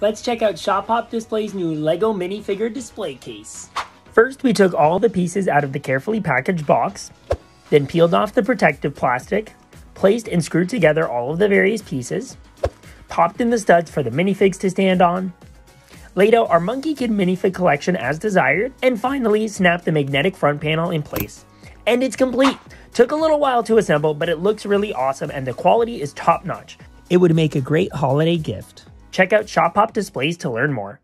Let's check out Shop POP Display's new LEGO minifigure display case. First, we took all the pieces out of the carefully packaged box, then peeled off the protective plastic, placed and screwed together all of the various pieces, popped in the studs for the minifigs to stand on, laid out our Monkie Kid minifig collection as desired, and finally snapped the magnetic front panel in place. And it's complete! Took a little while to assemble, but it looks really awesome and the quality is top notch. It would make a great holiday gift. Check out Shop POP Displays to learn more.